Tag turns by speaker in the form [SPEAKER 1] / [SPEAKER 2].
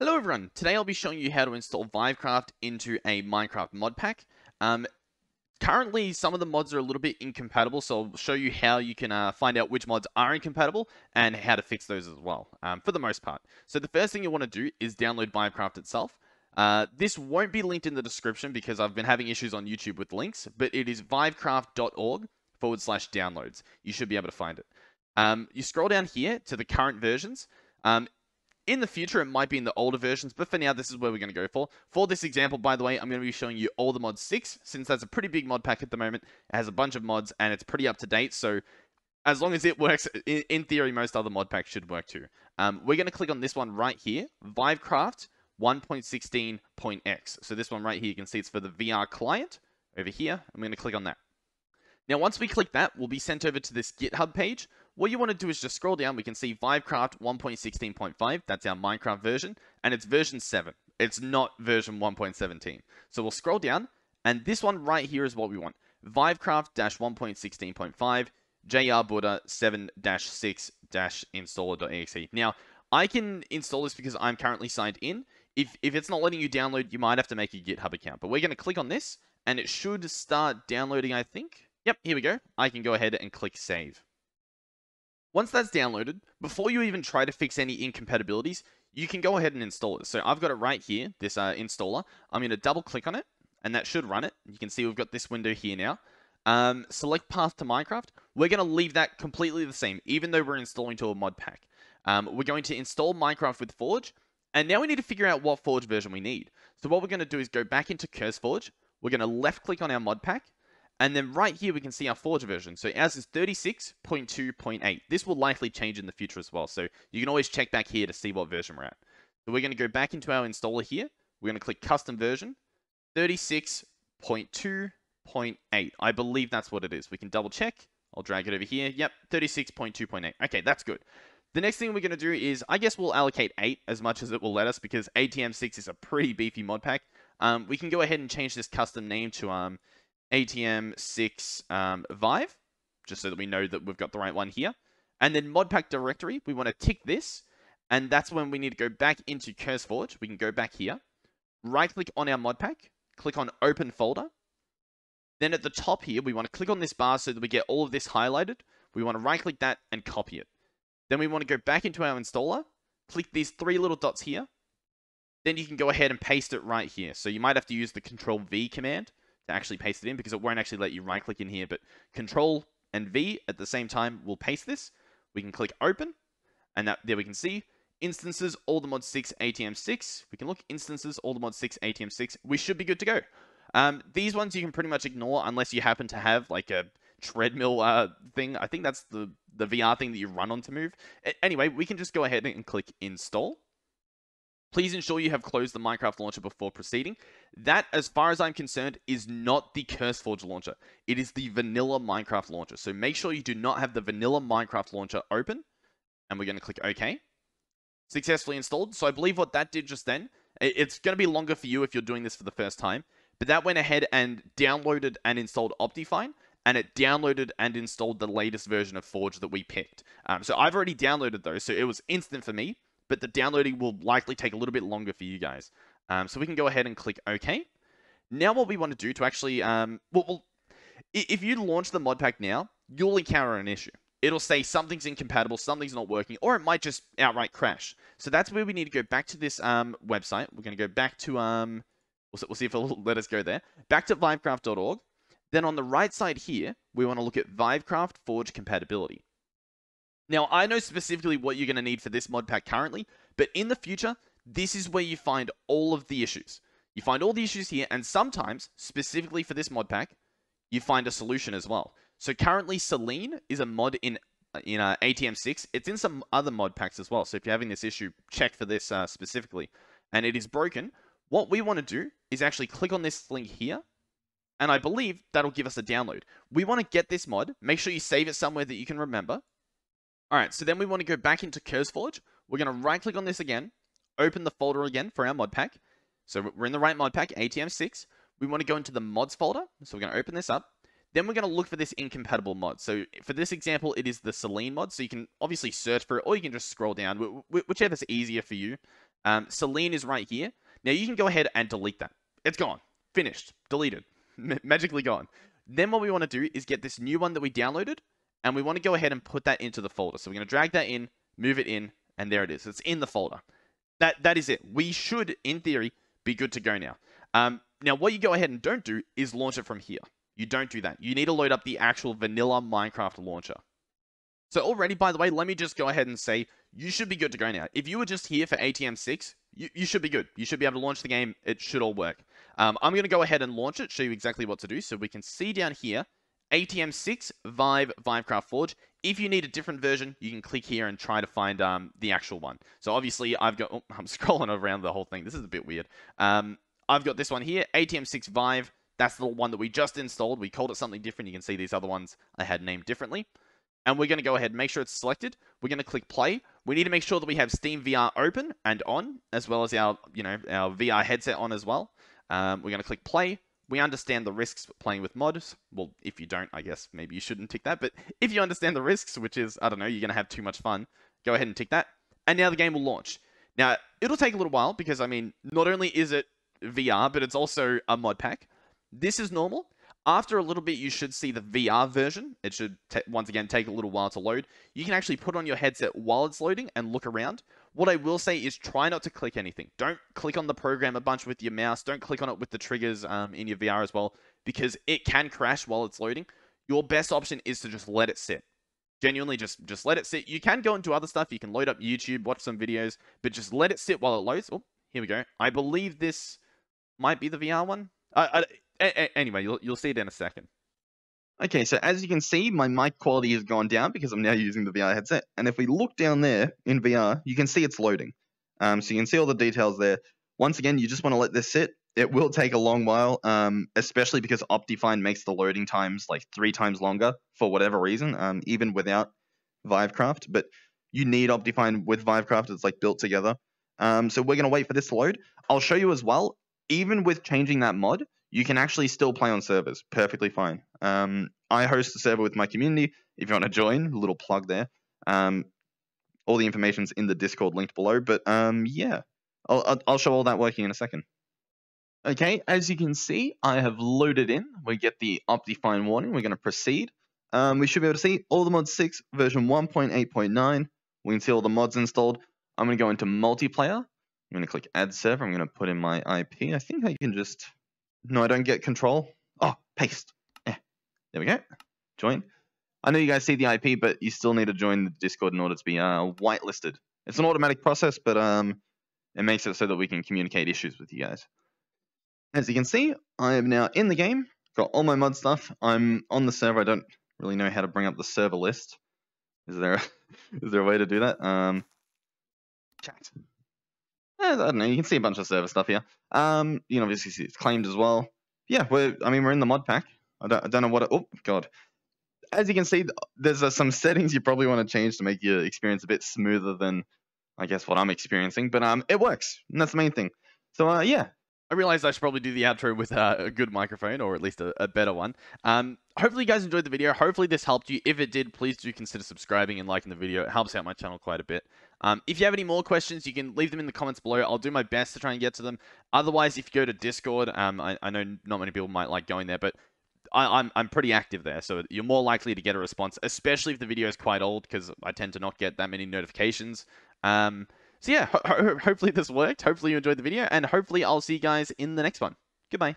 [SPEAKER 1] Hello everyone, today I'll be showing you how to install Vivecraft into a Minecraft mod pack. Um, currently, some of the mods are a little bit incompatible, so I'll show you how you can uh, find out which mods are incompatible and how to fix those as well, um, for the most part. So the first thing you want to do is download Vivecraft itself. Uh, this won't be linked in the description because I've been having issues on YouTube with links, but it is vivecraft.org forward slash downloads. You should be able to find it. Um, you scroll down here to the current versions. Um, in the future, it might be in the older versions, but for now, this is where we're going to go for. For this example, by the way, I'm going to be showing you all the mods 6, since that's a pretty big mod pack at the moment. It has a bunch of mods, and it's pretty up to date, so as long as it works, in, theory, most other mod packs should work too. Um, we're going to click on this one right here, Vivecraft 1.16.x. So this one right here, you can see it's for the VR client. Over here, I'm going to click on that. Now, once we click that, we'll be sent over to this GitHub page, what you want to do is just scroll down. We can see Vivecraft 1.16.5. That's our Minecraft version. And it's version 7. It's not version 1.17. So we'll scroll down. And this one right here is what we want. Vivecraft-1.16.5 jrbudda 7-6-installer.exe. Now, I can install this because I'm currently signed in. If, if it's not letting you download, you might have to make a GitHub account. But we're going to click on this, and it should start downloading, I think. Yep, here we go. I can go ahead and click Save. Once that's downloaded, before you even try to fix any incompatibilities, you can go ahead and install it. So I've got it right here, this uh, installer. I'm going to double click on it, and that should run it. You can see we've got this window here now. Um, select path to Minecraft. We're going to leave that completely the same, even though we're installing to a mod pack. Um, we're going to install Minecraft with Forge, and now we need to figure out what Forge version we need. So what we're going to do is go back into CurseForge. We're going to left click on our mod pack, and then right here, we can see our Forge version. So ours is 36.2.8. This will likely change in the future as well. So you can always check back here to see what version we're at. So we're going to go back into our installer here. We're going to click custom version, 36.2.8. I believe that's what it is. We can double check. I'll drag it over here. Yep, 36.2.8. Okay, that's good. The next thing we're going to do is, I guess we'll allocate 8 as much as it will let us because ATM6 is a pretty beefy mod pack. Um, we can go ahead and change this custom name to um, ATM6 um, Vive, just so that we know that we've got the right one here. And then modpack directory, we want to tick this, and that's when we need to go back into CurseForge. We can go back here, right click on our modpack, click on open folder. Then at the top here, we want to click on this bar so that we get all of this highlighted. We want to right click that and copy it. Then we want to go back into our installer, click these three little dots here. Then you can go ahead and paste it right here. So you might have to use the control V command actually paste it in because it won't actually let you right click in here, but control and V at the same time will paste this. We can click open and that there we can see instances, all the mod 6, ATM 6. We can look instances, all the mod 6, ATM 6. We should be good to go. Um, these ones you can pretty much ignore unless you happen to have like a treadmill uh, thing. I think that's the, the VR thing that you run on to move. Anyway, we can just go ahead and click install. Please ensure you have closed the Minecraft launcher before proceeding. That, as far as I'm concerned, is not the CurseForge launcher. It is the vanilla Minecraft launcher. So make sure you do not have the vanilla Minecraft launcher open. And we're going to click OK. Successfully installed. So I believe what that did just then, it's going to be longer for you if you're doing this for the first time. But that went ahead and downloaded and installed Optifine. And it downloaded and installed the latest version of Forge that we picked. Um, so I've already downloaded those. So it was instant for me but the downloading will likely take a little bit longer for you guys. Um, so we can go ahead and click OK. Now what we want to do to actually, um, well, well, if you launch the mod pack now, you'll encounter an issue. It'll say something's incompatible, something's not working, or it might just outright crash. So that's where we need to go back to this um, website. We're going to go back to, um, we'll, we'll see if it'll let us go there. Back to vivecraft.org. Then on the right side here, we want to look at Vivecraft Forge compatibility. Now, I know specifically what you're going to need for this mod pack currently, but in the future, this is where you find all of the issues. You find all the issues here, and sometimes, specifically for this mod pack, you find a solution as well. So currently, Selene is a mod in in uh, ATM6. It's in some other mod packs as well. So if you're having this issue, check for this uh, specifically. And it is broken. What we want to do is actually click on this link here. And I believe that'll give us a download. We want to get this mod. Make sure you save it somewhere that you can remember. All right, so then we want to go back into CurseForge. We're going to right click on this again, open the folder again for our mod pack. So we're in the right mod pack, ATM6. We want to go into the mods folder. So we're going to open this up. Then we're going to look for this incompatible mod. So for this example, it is the Selene mod. So you can obviously search for it, or you can just scroll down, whichever's easier for you. Um, Selene is right here. Now you can go ahead and delete that. It's gone. Finished. Deleted. magically gone. Then what we want to do is get this new one that we downloaded, and we want to go ahead and put that into the folder. So we're going to drag that in, move it in, and there it is. It's in the folder. That That is it. We should, in theory, be good to go now. Um, now, what you go ahead and don't do is launch it from here. You don't do that. You need to load up the actual vanilla Minecraft launcher. So already, by the way, let me just go ahead and say you should be good to go now. If you were just here for ATM 6, you, you should be good. You should be able to launch the game. It should all work. Um, I'm going to go ahead and launch it, show you exactly what to do. So we can see down here, ATM 6, Vive, Vivecraft Forge. If you need a different version, you can click here and try to find um, the actual one. So obviously, I've got... Oh, I'm scrolling around the whole thing. This is a bit weird. Um, I've got this one here, ATM 6 Vive. That's the one that we just installed. We called it something different. You can see these other ones I had named differently and we're going to go ahead and make sure it's selected. We're going to click play. We need to make sure that we have Steam VR open and on, as well as our, you know, our VR headset on as well. Um, we're going to click play. We understand the risks playing with mods. Well, if you don't, I guess maybe you shouldn't tick that. But if you understand the risks, which is, I don't know, you're going to have too much fun, go ahead and tick that. And now the game will launch. Now, it'll take a little while because, I mean, not only is it VR, but it's also a mod pack. This is normal. After a little bit, you should see the VR version. It should, once again, take a little while to load. You can actually put on your headset while it's loading and look around. What I will say is try not to click anything. Don't click on the program a bunch with your mouse. Don't click on it with the triggers um, in your VR as well, because it can crash while it's loading. Your best option is to just let it sit. Genuinely, just just let it sit. You can go into other stuff. You can load up YouTube, watch some videos, but just let it sit while it loads. Oh, here we go. I believe this might be the VR one. I, a- anyway, you'll you'll see it in a second.
[SPEAKER 2] Okay, so as you can see, my mic quality has gone down because I'm now using the VR headset. And if we look down there in VR, you can see it's loading. Um, so you can see all the details there. Once again, you just want to let this sit. It will take a long while, um, especially because Optifine makes the loading times like three times longer for whatever reason, um, even without Vivecraft. But you need Optifine with Vivecraft. It's like built together. Um, so we're going to wait for this to load. I'll show you as well, even with changing that mod, you can actually still play on servers perfectly fine. Um, I host a server with my community. If you want to join, a little plug there. Um, all the information's in the Discord linked below. But um, yeah, I'll, I'll show all that working in a second. Okay, as you can see, I have loaded in. We get the Optifine warning. We're going to proceed. Um, we should be able to see all the mods 6 version 1.8.9. We can see all the mods installed. I'm going to go into multiplayer. I'm going to click add server. I'm going to put in my IP. I think I can just no, I don't get control. Oh, paste. Eh. There we go. Join. I know you guys see the IP, but you still need to join the Discord in order to be uh, whitelisted. It's an automatic process, but um, it makes it so that we can communicate issues with you guys. As you can see, I am now in the game. Got all my mod stuff. I'm on the server. I don't really know how to bring up the server list. Is there a, is there a way to do that? Um, chat. Eh, I don't know. You can see a bunch of server stuff here. Um, you can obviously it's claimed as well. Yeah, we're. I mean, we're in the mod pack. I don't. I don't know what. It, oh God. As you can see, there's uh, some settings you probably want to change to make your experience a bit smoother than, I guess, what I'm experiencing. But um, it works, and that's the main thing. So uh, yeah,
[SPEAKER 1] I realized I should probably do the outro with uh, a good microphone, or at least a, a better one. Um, hopefully you guys enjoyed the video. Hopefully this helped you. If it did, please do consider subscribing and liking the video. It helps out my channel quite a bit. Um, if you have any more questions, you can leave them in the comments below. I'll do my best to try and get to them. Otherwise, if you go to Discord, um, I, I know not many people might like going there, but I, am I'm, I'm pretty active there, so you're more likely to get a response, especially if the video is quite old, because I tend to not get that many notifications. Um, so yeah, ho- ho- hopefully this worked. Hopefully you enjoyed the video, and hopefully I'll see you guys in the next one. Goodbye.